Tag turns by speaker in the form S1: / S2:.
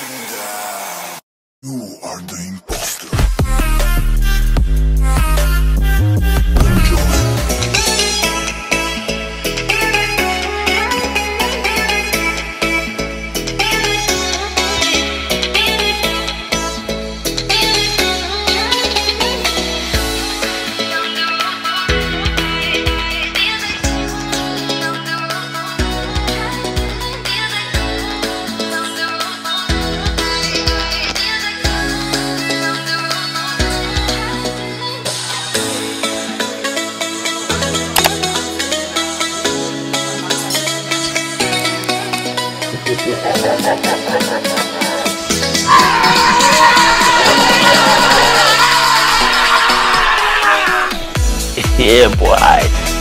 S1: Listen. Uh, you are the imposter.
S2: Yeah, boy.